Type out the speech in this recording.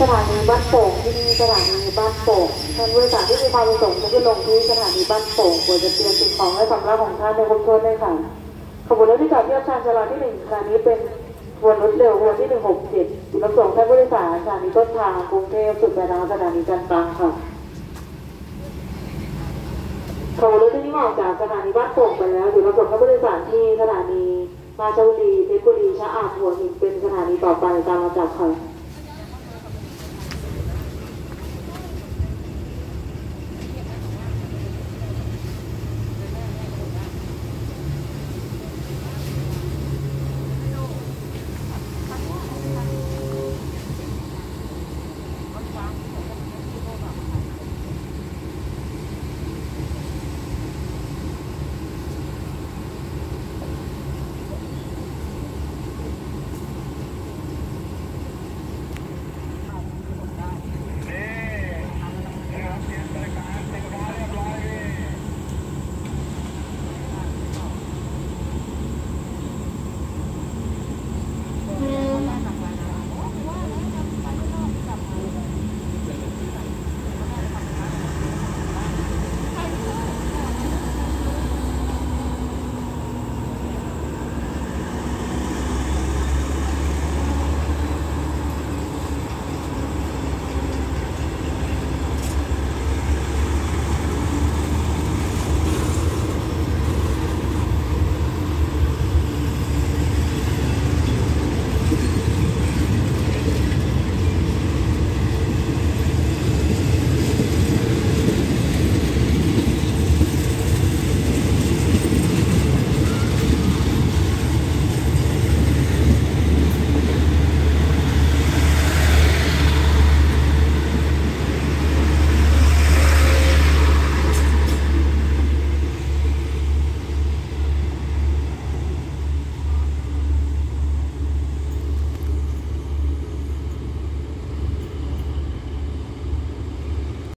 สถานีบ้านโป่งที่นี่สถานผู้โดยสารที่มีความประสงค์จะขึ้นลงที่สถานีบ้านโป่งควรจะเตรียมสิ่งของและสำรับของท่านในครบถ้วนด้วยค่ะขบวนรถที่จอดเทียบชานชาลาที่หนึ่งสถานีเป็นขบวนรถเร็วขบวนที่หนึ่งหกเจ็ดรับส่งท่านผู้โดยสารสถานีต้นทางกรุงเทพสุดปดายสถานีจันทร์งค่ะขบวนรถที่นี่ออกจากสถานีบ้านโป่งไปแล้วอยู่ระบนผู้โดยสารที่สถานีราชบุรีเพชรบุรีชะอำหัวหินเป็นสถานีต่อไปตามลำดับค่ะ